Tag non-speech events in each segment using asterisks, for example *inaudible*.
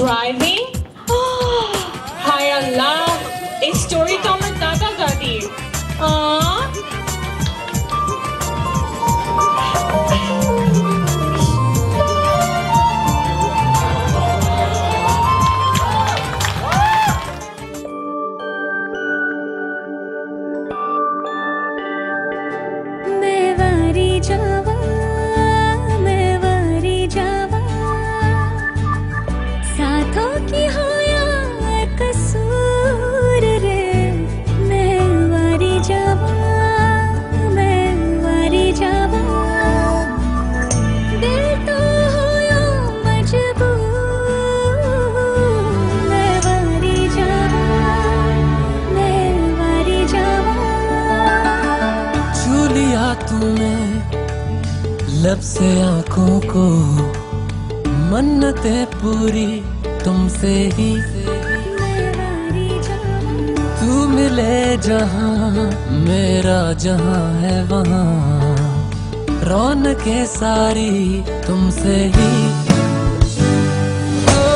driving. *gasps* Hi Allah. लब से आँखों को मन्नतें पूरी तुमसे ही। तू मिले जहाँ मेरा जहाँ है वहाँ। रौन के सारी तुमसे ही। ओ,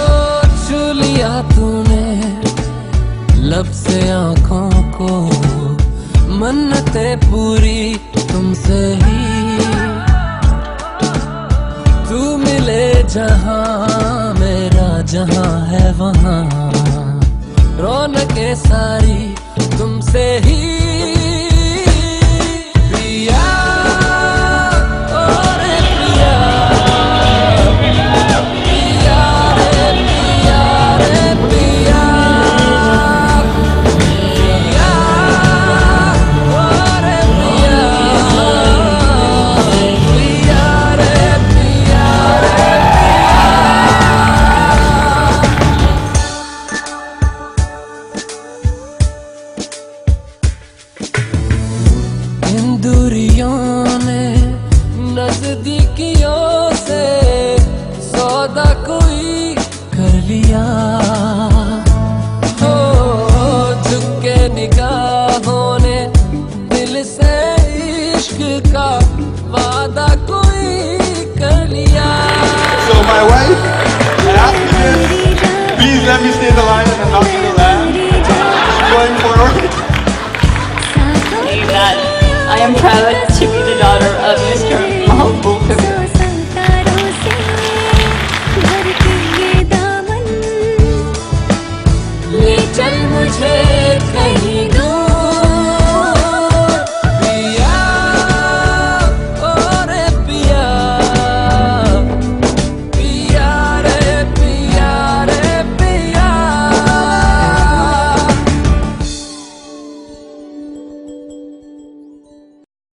छू लिया तूने लब से आँखों को मन्नतें पूरी तुमसे ही। जहाँ मेरा जहाँ है वहाँ। रौनक सारी तुमसे ही नजदीकियों से सौदा कोई कर लिया हो झुक के निगाहों ने दिल से इश्क का वादा कोई कर लिया So my wife, I asked her, please let me stay the lion and not the lamb. Going forward. That I am proud to be the daughter of Mr.